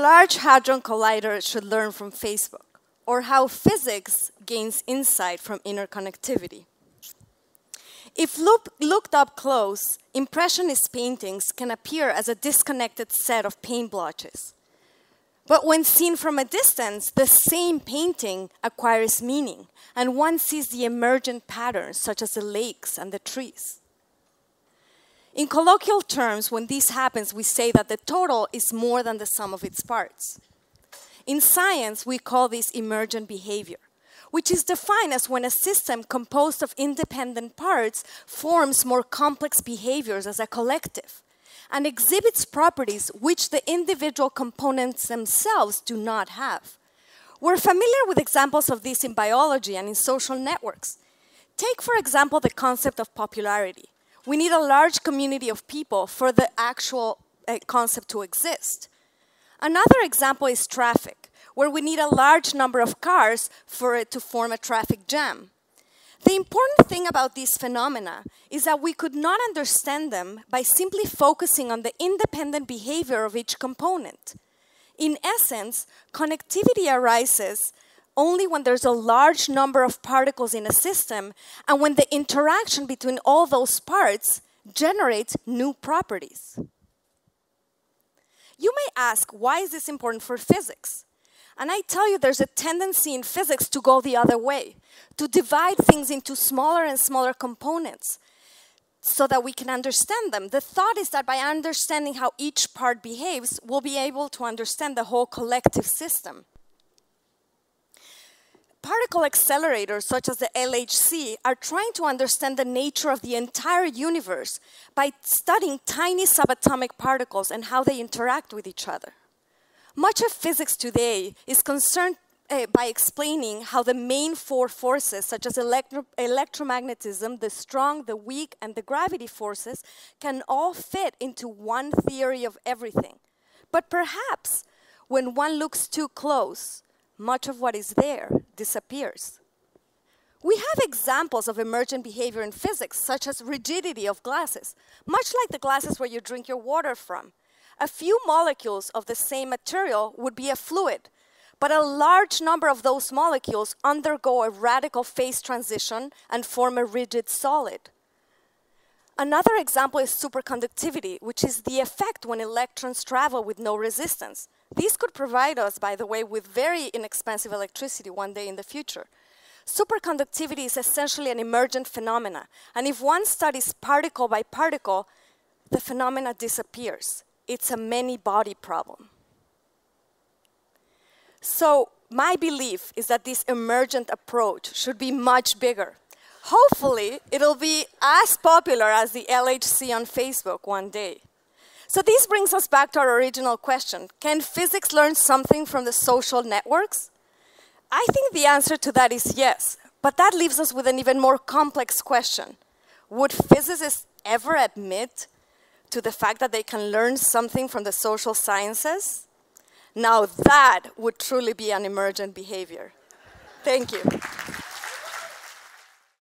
Large Hadron Collider should learn from Facebook, or how physics gains insight from interconnectivity. If look, looked up close, Impressionist paintings can appear as a disconnected set of paint blotches. But when seen from a distance, the same painting acquires meaning, and one sees the emergent patterns, such as the lakes and the trees. In colloquial terms, when this happens, we say that the total is more than the sum of its parts. In science, we call this emergent behavior, which is defined as when a system composed of independent parts forms more complex behaviors as a collective and exhibits properties which the individual components themselves do not have. We're familiar with examples of this in biology and in social networks. Take, for example, the concept of popularity. We need a large community of people for the actual uh, concept to exist. Another example is traffic, where we need a large number of cars for it to form a traffic jam. The important thing about these phenomena is that we could not understand them by simply focusing on the independent behavior of each component. In essence, connectivity arises only when there's a large number of particles in a system and when the interaction between all those parts generates new properties. You may ask, why is this important for physics? And I tell you, there's a tendency in physics to go the other way, to divide things into smaller and smaller components so that we can understand them. The thought is that by understanding how each part behaves, we'll be able to understand the whole collective system. Particle accelerators, such as the LHC, are trying to understand the nature of the entire universe by studying tiny subatomic particles and how they interact with each other. Much of physics today is concerned uh, by explaining how the main four forces, such as electro electromagnetism, the strong, the weak, and the gravity forces, can all fit into one theory of everything. But perhaps when one looks too close, much of what is there disappears. We have examples of emergent behavior in physics, such as rigidity of glasses, much like the glasses where you drink your water from. A few molecules of the same material would be a fluid, but a large number of those molecules undergo a radical phase transition and form a rigid solid. Another example is superconductivity, which is the effect when electrons travel with no resistance. These could provide us, by the way, with very inexpensive electricity one day in the future. Superconductivity is essentially an emergent phenomena, and if one studies particle by particle, the phenomena disappears. It's a many-body problem. So my belief is that this emergent approach should be much bigger hopefully it'll be as popular as the LHC on Facebook one day. So this brings us back to our original question. Can physics learn something from the social networks? I think the answer to that is yes, but that leaves us with an even more complex question. Would physicists ever admit to the fact that they can learn something from the social sciences? Now that would truly be an emergent behavior. Thank you.